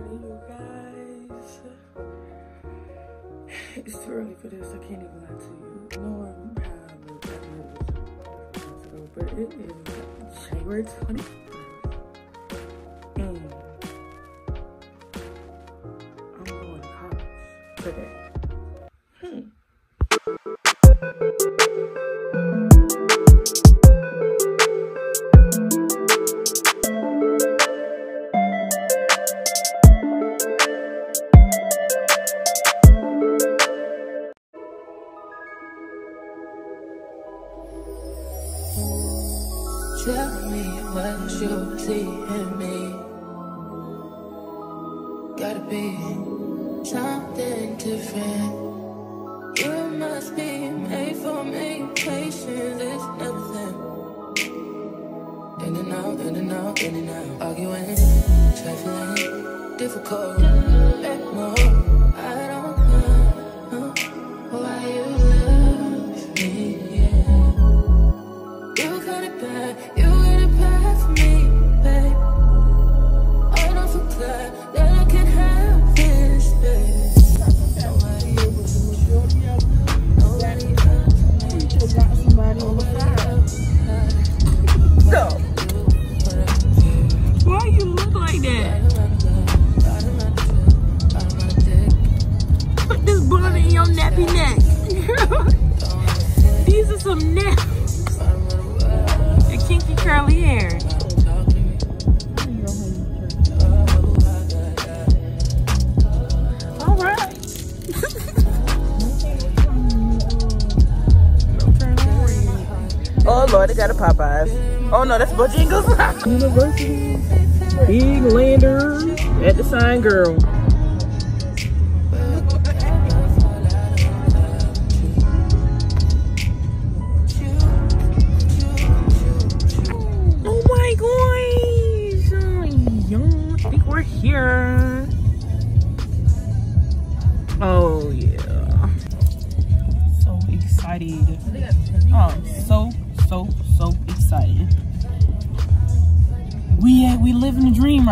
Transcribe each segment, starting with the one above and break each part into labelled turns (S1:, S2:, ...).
S1: morning, you guys. It's too early for this. I can't even lie to you. Nor how but it is January 21st.
S2: Tell me what you see in me. Gotta be something different. You must be made for me. Patience is nothing. In and out, in and out, in and out. Arguing, trifling, difficult.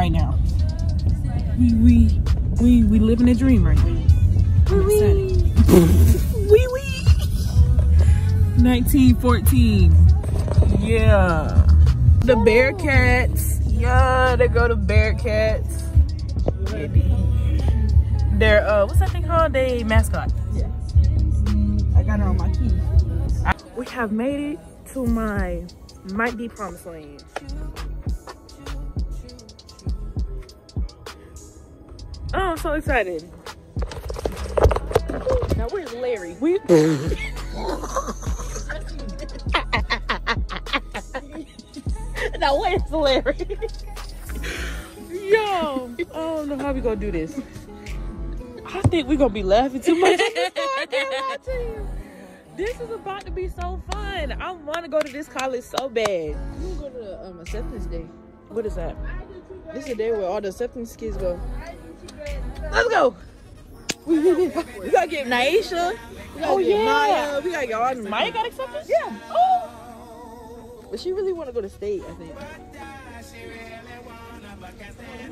S1: Right now. We we we we live in a dream right now. I'm excited. Wee wee. 1914. Yeah. The Bearcats. Yeah, they go to Bearcats. They're uh what's that thing called? They mascot.
S3: Yeah. I got it on my key.
S1: We have made it to my might be promised land. Oh, I'm so excited. Now where's Larry? We Now where's Larry? Yo, I don't know how we gonna do this. I think we're gonna be laughing too much. I can't lie to. This is about to be so fun. I want to go to this college so bad.
S3: You go to um, acceptance day.
S1: What is that?
S3: This is the day where all the acceptance kids go.
S1: Let's go.
S3: We, we, we, we gotta get Naisha. We gotta
S1: Oh,
S3: get
S1: yeah.
S3: Maya. We gotta get all.
S1: Maya got accepted?
S3: Yeah.
S1: Oh.
S3: But she really want to go to state, I think.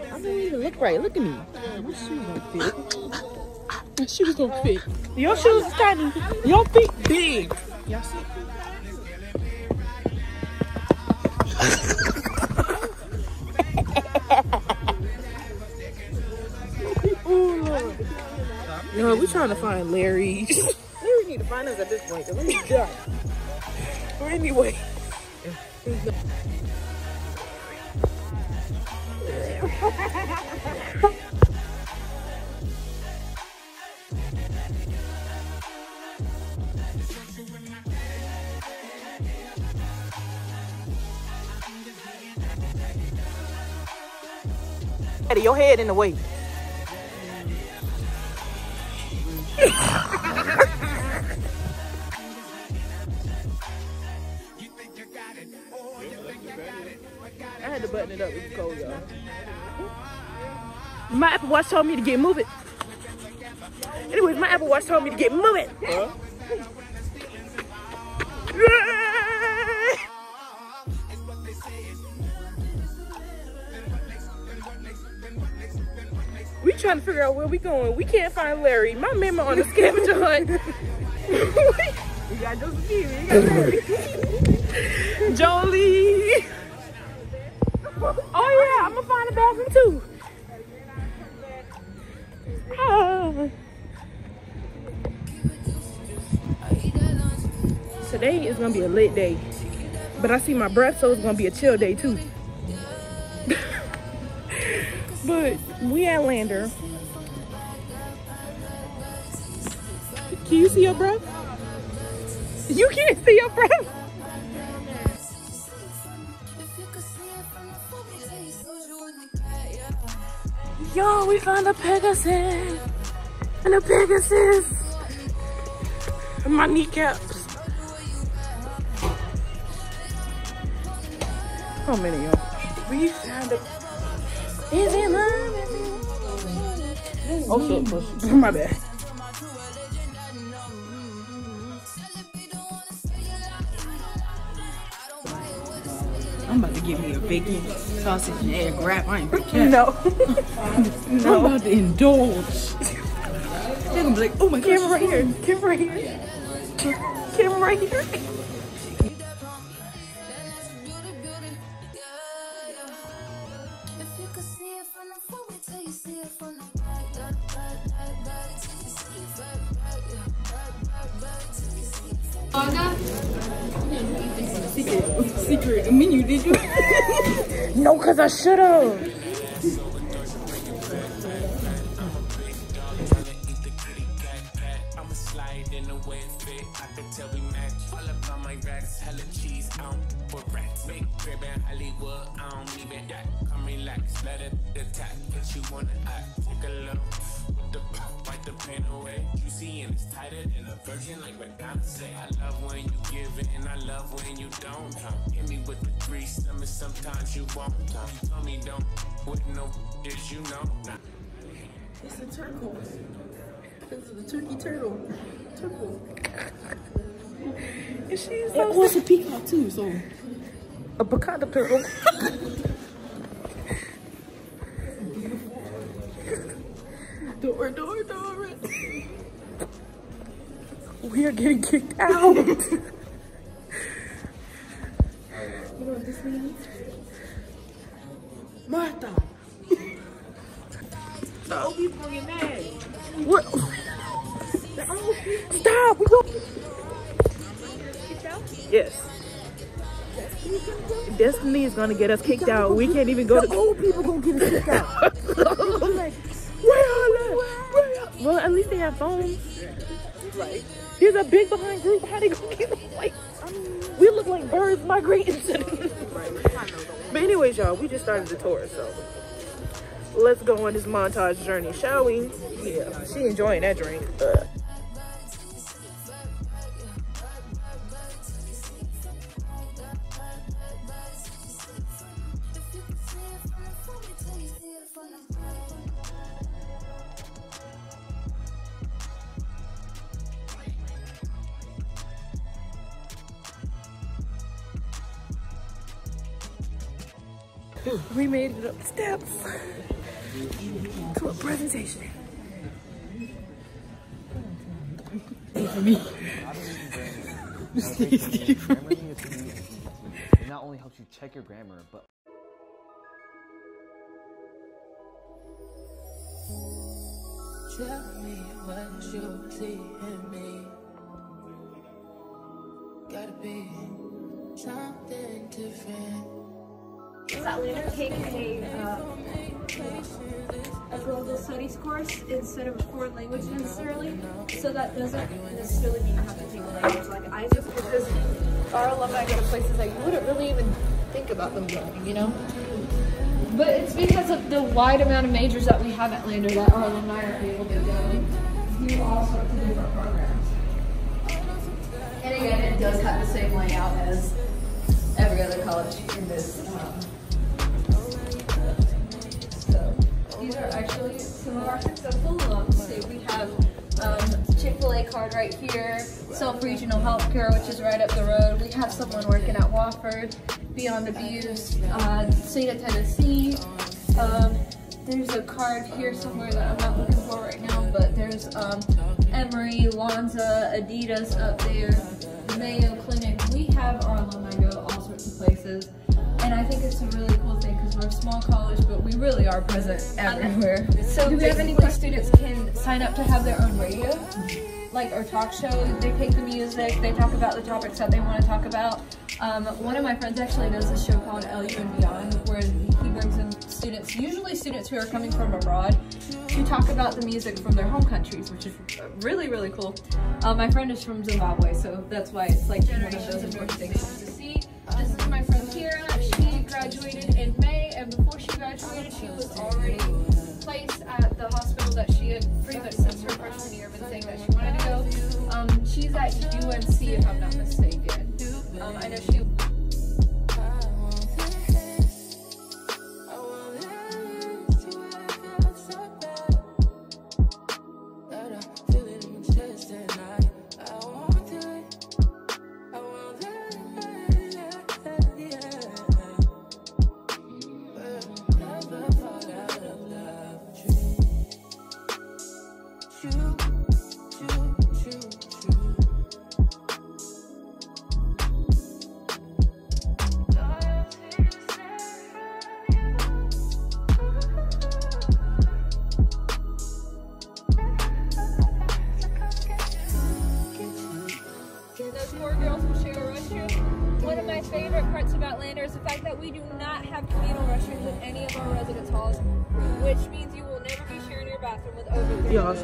S3: I don't even look right. Look at me. My shoes don't fit. My shoes don't fit.
S1: Your shoes is tiny. Your feet big.
S3: Y'all see?
S1: No, we trying to find Larry.
S3: We need to find us at this point. 'cause we done.
S1: Or anyway. Your head in the way. Watch told me to get moving. Anyways, my Apple Watch told me to get moving. We're trying to figure out where we going. We can't find Larry. My mama on a scavenger hunt.
S3: You got Josephine. You got.
S1: Jolie. Oh yeah, I'm gonna find a bathroom too. Today is gonna be a lit day, but I see my breath, so it's gonna be a chill day too. but we at Lander. Can you see your breath? You can't see your breath. Yo, we found a Pegasus. And a Pegasus. And my kneecaps. How many y'all? We found a. Is it love? Oh shit, oh, push. My bad.
S3: I'm about to give me a bacon, sausage, and egg wrap. I ain't care.
S1: No.
S3: I'm about to indulge. They're gonna be like, oh my god.
S1: Camera right here. Camera right here. Camera right here.
S3: Secret, secret. Menu, did you?
S1: No, cause I should
S4: I love when you don't. Huh? Hit me with the grease, I sometimes you won't. Huh? You told me don't with no is you know. Nah.
S3: It's a turtle. It's the turkey turtle. Turtle.
S1: And she's
S3: It
S1: so
S3: was a peacock too, so.
S1: a pecan turtle.
S3: Door, door, door.
S1: We are getting kicked out.
S3: You know what this means? Martha. the old people get mad.
S1: What? Stop. We go. Yes. Destiny is gonna get us kicked out. We can't even go to
S3: The
S1: to.
S3: old people gonna get us kicked out.
S1: Where are they? Well, at least they have phones.
S3: Right.
S1: There's a big behind group. How they gonna get like? We look like birds migrating. But anyways, y'all, we just started the tour, so let's go on this montage journey, shall we? Yeah, she enjoying that drink. We made it up the steps to a presentation. Me.
S5: It not only helps you check your grammar, but
S2: Tell me what you see in me.
S6: Atlanta taking a, uh, a global studies course instead of a foreign language necessarily. So that doesn't necessarily mean you have to take a language like I just because our alumni go to places that you wouldn't really even think about them going, you know? But it's because of the wide amount of majors that we have at Lander that our alumni are able to go do all sorts of different programs. And again, it does have the same layout as every other college in this um, these are actually some of our successful alums. So we have um, Chick-fil-A card right here, Self Regional Healthcare, which is right up the road. We have someone working at Wofford, Beyond Abuse, uh, State of Tennessee. Um, there's a card here somewhere that I'm not looking for right now, but there's um, Emory, Lonza, Adidas up there, Mayo Clinic. We have our alumni go all sorts of places. I think it's a really cool thing because we're a small college, but we really are present everywhere. So basically students can sign up to have their own radio, like or talk show. They pick the music, they talk about the topics that they want to talk about. Um, one of my friends actually does a show called LU and Beyond where he brings in students, usually students who are coming from abroad, to talk about the music from their home countries, which is really, really cool. Uh, my friend is from Zimbabwe, so that's why it's like one of those important things graduated in May, and before she graduated, she was already placed at the hospital that she had pretty much since her freshman year been saying that she wanted to go. Um, she's at UNC, if I'm not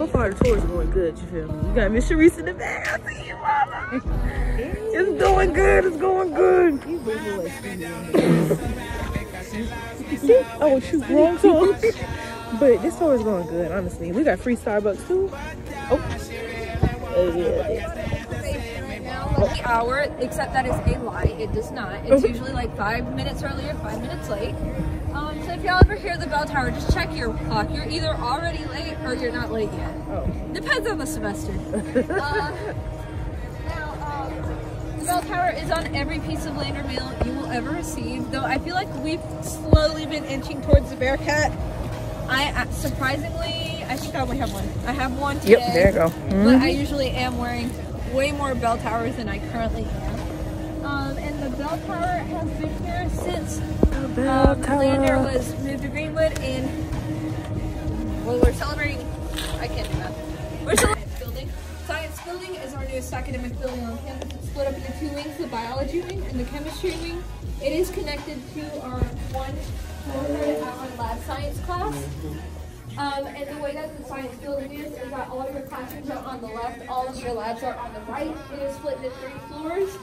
S1: so far the tour is going good, you feel me? You got Miss Sharice in the back. I see you, mama. It's going good, it's going good. see? oh, shoot, wrong song. but this tour is going good, honestly. We got free Starbucks, too. Oh. Oh, yeah.
S6: Hour, except that is a lie. It does not. It's
S1: Okay.
S6: usually like five minutes earlier, five minutes late. Um, so if y'all ever hear the bell tower, just check your clock. You're either already late or you're not late yet.
S1: Oh.
S6: Depends on the semester. uh, now, um, the bell tower is on every piece of Lander mail you will ever receive. Though I feel like we've slowly been inching towards the Bearcat. I uh, surprisingly, I think I only have one. I have one today.
S1: Yep, there you go.
S6: But I usually am wearing way more bell towers than I currently am. Um, and the bell tower has been here since
S1: Bell
S6: um, Lander was moved to Greenwood in. Well, we're celebrating. I can't do that. We're celebrating science building. Science building is our newest academic building on campus. It's split up into two wings: the biology wing and the chemistry wing. It is connected to our one 400 hour lab science class. Um, and the way that the science building is, is that all of your classrooms are on the left, all of your labs are on the right. It is split into three floors.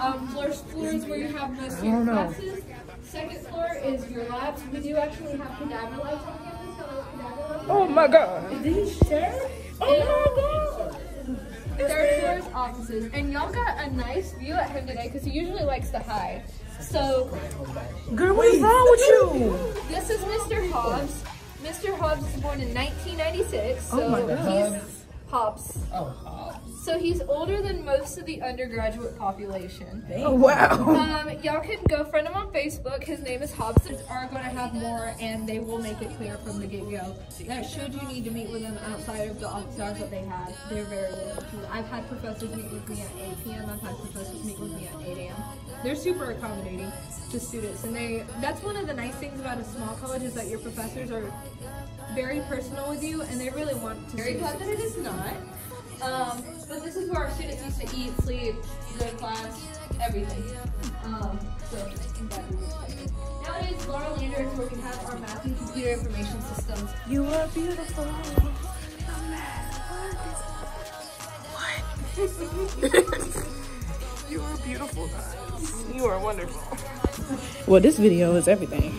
S6: Um, first floor is where you have most of your classes. Second floor is your labs. We do actually have cadaver labs on campus.
S1: Oh, my God.
S6: These share? Oh my god! Third floor is offices, and y'all got a nice view at him today because he usually likes to hide. So
S1: Girl, what is wrong with you?
S6: this is Mr. Hobbs. Mr. Hobbs was born in 1996, so
S1: Oh my God.
S6: Oh, Hobbs. So he's older than most of the undergraduate population.
S1: Oh, wow.
S6: Um, y'all can go friend him on Facebook. His name is Hobbs. They are going to have more, and they will make it clear from the get-go that should you need to meet with them outside of the office hours that they have, they're very willing to. I've had professors meet with me at 8 p.m. I've had professors meet with me at 8 a.m. They're super accommodating to students, and they that's one of the nice things about a small college is that your professors are very personal with you, and they really want to. Very glad that it is not. Um, but this is where our students used to eat, sleep, go to class, everything. Um, so I'm glad we respect it. Nowadays, Laura Lander is where we have our math and computer information systems.
S1: You are beautiful. you are beautiful, guys. You are wonderful. Well, this video is everything.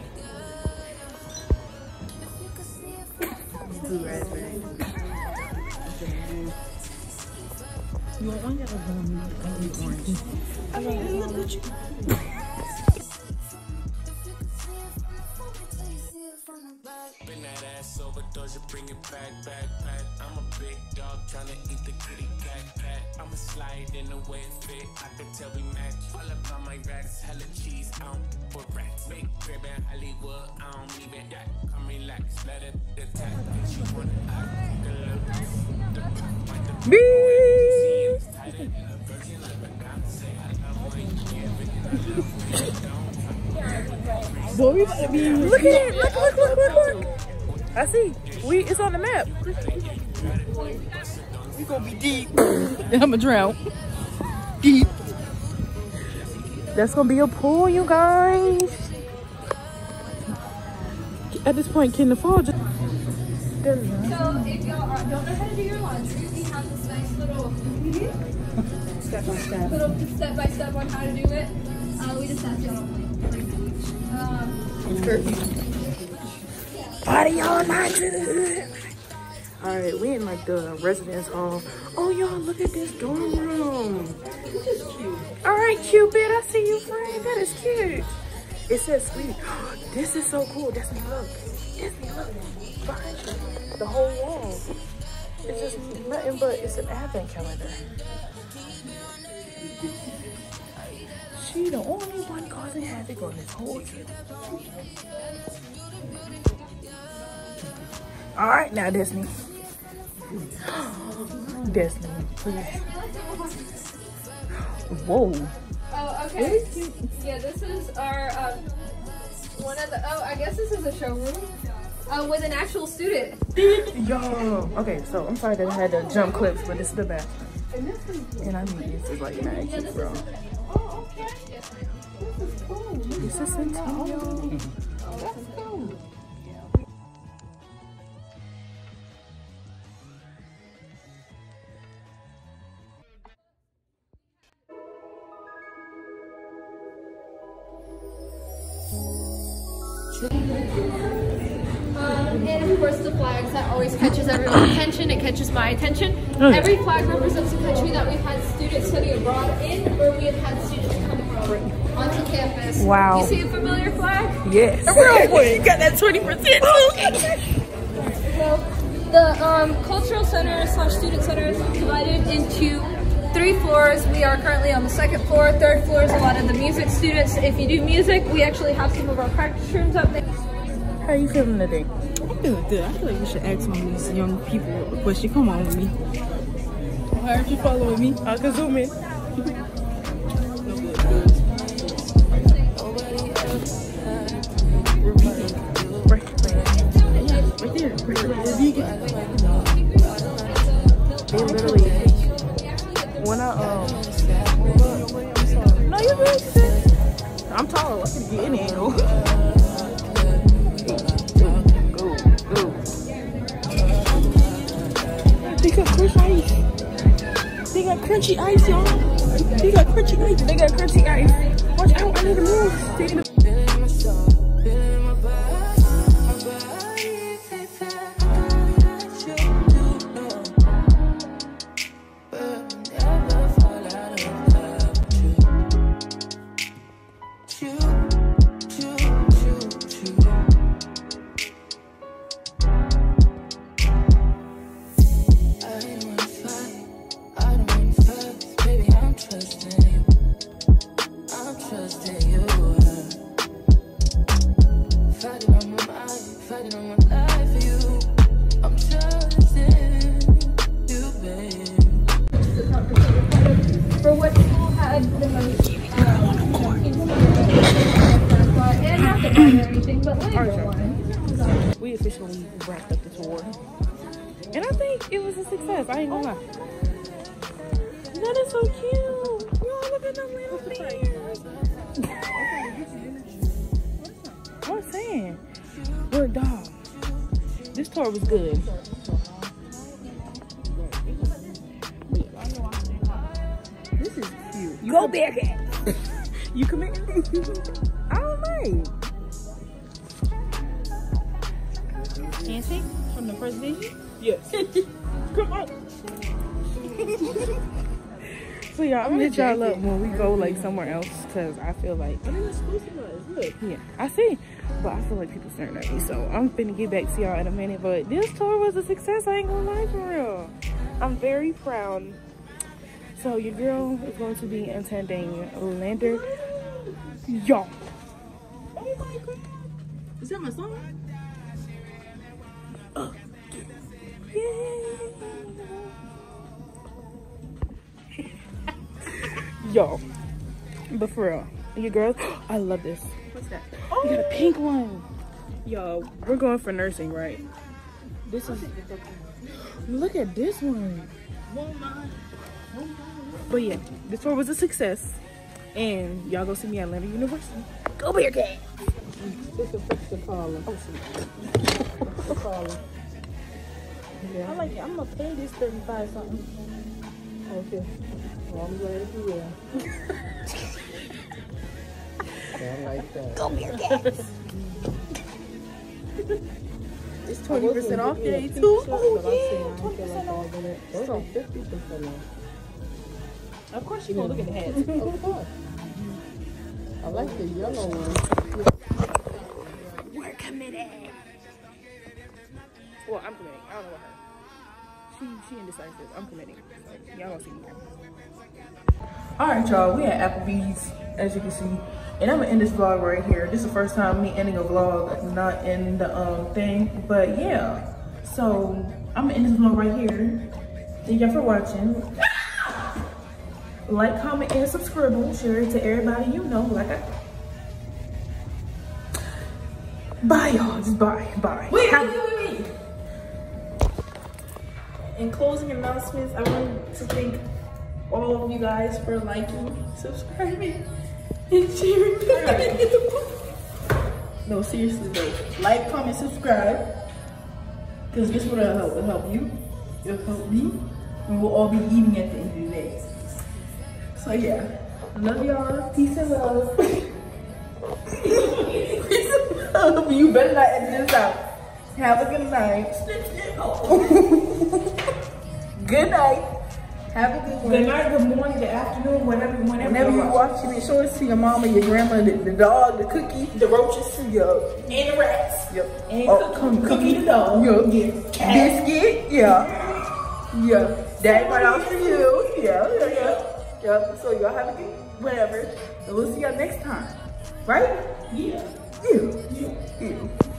S4: that ass over, doors, you bring it back, back, back. I'm a big dog tryna eat the kitty cat, cat. I'ma slide in the way it fit. I can tell we match. All up on my racks, hella cheese, I don't for rats. Big crib in Hollywood, I don't even that. Come relax, let it attack. And she wanna act, the look, the like the
S1: Beep.
S4: it's tighter than a virgin, like a cop. Say I love when you give it.
S3: Boy, we about to be.
S1: Look at it. Look, look, look, look, look. I see. We it's on the map.
S3: We gonna be deep. I'ma drown. Deep.
S1: That's gonna be a pool, you guys. At this point, can the fall just
S6: So if y'all don't know how to do your laundry, we have this nice little
S3: Step by step.
S6: little step by step on how to do it. Uh, we just asked y'all to play. Um,
S1: body all night? All right, we in like the residence hall. Oh, y'all, look at this dorm room. All right, Cupid, I see you, friend. That is cute. It says sweet. This is so cool. That's me. Look. That's me. Look. Behind you. The whole wall. It's just nothing but it's an advent calendar. She the only one causing havoc on this whole trip. All right, now Destiny. Destiny, please. Whoa.
S6: oh, okay. Yeah, this is our um, one of the. Oh, I guess this is a showroom uh, with an actual student.
S1: Yo. Okay, so I'm sorry that I had to jump clips, but this is the best. And I mean, this is like mad cute, bro. Is, oh, okay. This is Centennial.
S6: Um, and of course, the flags that always catches everyone's attention. It catches my attention. Every flag represents a country that we've had students study abroad in, or we have had students come from onto campus.
S1: Wow.
S6: You see a familiar flag?
S1: Yes.
S3: Real boy, you got that 20%.
S6: Well, the um, cultural center slash student center is divided into three floors. We are currently on the second floor. Third floor is a lot of the music students. If you do music, we actually have some of our practice rooms up there.
S1: How are you feeling today?
S3: I'm feeling good. I feel like we should ask one of these young people a question. Come on with me. Why aren't you following me?
S1: I can zoom in. Right,
S3: Right there. Right there. The vegan.
S1: They literally, when I, um, no, you're good. I'm tall. I can get any angle. Go, go.
S3: They got crunchy ice. They got crunchy ice, y'all. They got crunchy ice.
S1: They got crunchy ice. Watch out, I need to move. Wrapped up the tour. And I think it was a success. I ain't gonna lie. That is so cute. Yo, look at them little things. I'm saying, we're dogs. This tour was good.
S3: This is cute.
S1: You Go Bearcat. you come in. I don't mind.
S3: From the first vision?
S1: Yes. come on. So yeah, I'm gonna hit y'all up when we go like somewhere else because I feel like
S3: I think it's exclusive was. Look.
S1: yeah, I see. But I feel like people staring at me, so I'm finna get back to y'all in a minute. But this tour was a success. I ain't gonna lie for real. I'm very proud. So your girl is going to be attending Lander. Y'all, oh
S3: Is that my song?
S1: Y'all. But for real, you girls, I love this.
S3: What's that?
S1: Oh, you got a pink one. Yo, we're going for nursing, right? This is. Look at this one. But yeah, this tour was a success. And y'all go see me at Lander University. Go Bearcats!
S3: Just a fix the collar. Oh, the collar. Yeah. I like it. I'm gonna pay this 35 something. Okay. Well, I'm glad if you will. I like that.
S1: Go Bearcats! it's 20% off day too. Oh yeah, 20% off.
S3: Those are 50% off.
S1: Of course you're gonna look at the hats.
S3: Of course. I like the yellow one.
S1: Committed. Well, I'm committing. I don't know her. She she indecisive. I'm committing. So y'all gonna see me. All right, y'all. We at Applebee's, as you can see, and I'm gonna end this vlog right here. This is the first time me ending a vlog, not in the um thing, but yeah. So I'm gonna end this vlog right here. Thank y'all for watching. Like, comment, and subscribe. Share it to everybody you know. Like I. Bye, y'all. Just bye. Bye.
S3: Wait, wait, wait, wait. In closing announcements, I want to thank all of you guys for liking, subscribing, and sharing. No, seriously though. Like, comment, subscribe. Because guess what it'll help? It'll help you. It'll help me. And we'll all be eating at the end of the day. So yeah. Love y'all. Peace and love. Peace and love. You better not edit this out. Have a good night. good night. Have a good one.
S1: Good night, good morning, good afternoon, whenever, whenever,
S3: Whenever you're watching it, show it to your mama, your grandma, the, the dog, the cookie,
S1: the roaches
S3: yup,
S1: and the rats.
S3: yup.
S1: And
S3: Oh,
S1: Cookie- Cookie the dog.
S3: Yup.
S1: Cat.
S3: Biscuit, yeah. Yeah. Daddy brought out for you. Yeah, yeah, yeah. Yep. So y'all have a good whatever. And we'll see y'all next time. Right?
S1: Yeah.
S3: Yeah. Yeah. yeah.